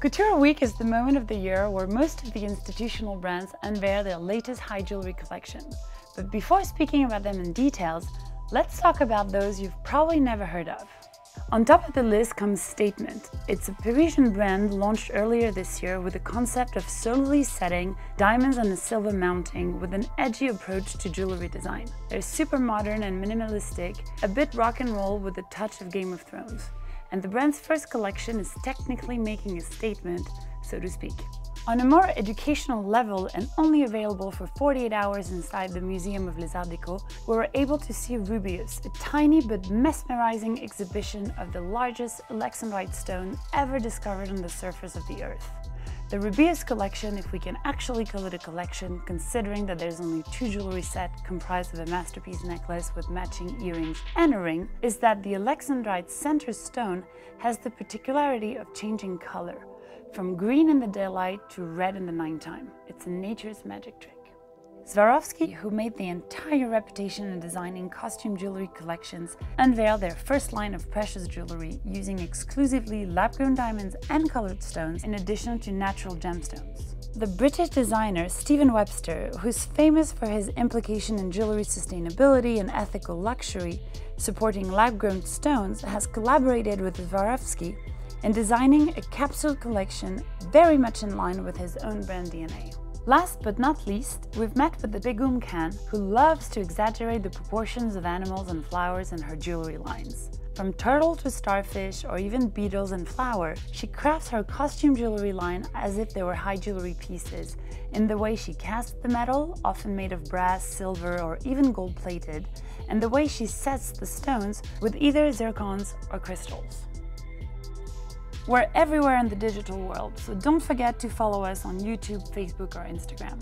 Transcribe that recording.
Couture Week is the moment of the year where most of the institutional brands unveil their latest high jewelry collection. But before speaking about them in details, let's talk about those you've probably never heard of. On top of the list comes Statement. It's a Parisian brand launched earlier this year with the concept of solely setting diamonds on a silver mounting with an edgy approach to jewelry design. They're super modern and minimalistic, a bit rock and roll with a touch of Game of Thrones. And the brand's first collection is technically making a statement, so to speak. On a more educational level and only available for 48 hours inside the Museum of Les Arts Déco, we were able to see Rubeus, a tiny but mesmerizing exhibition of the largest alexandrite stone ever discovered on the surface of the Earth. The Rubeus collection, if we can actually call it a collection, considering that there's only two jewelry set comprised of a masterpiece necklace with matching earrings and a ring, is that the alexandrite center stone has the particularity of changing color from green in the daylight to red in the nighttime. It's a nature's magic trick. Swarovski, who made the entire reputation in designing costume jewelry collections, unveiled their first line of precious jewelry using exclusively lab-grown diamonds and colored stones in addition to natural gemstones. The British designer Stephen Webster, who's famous for his implication in jewelry sustainability and ethical luxury, supporting lab-grown stones, has collaborated with Swarovski in designing a capsule collection very much in line with his own brand DNA. Last but not least, we've met with the Begum Khan, who loves to exaggerate the proportions of animals and flowers in her jewelry lines. From turtle to starfish or even beetles and flower, she crafts her costume jewelry line as if they were high jewelry pieces, in the way she casts the metal, often made of brass, silver, or even gold plated, and the way she sets the stones with either zircons or crystals. We're everywhere in the digital world, so don't forget to follow us on YouTube, Facebook, or Instagram.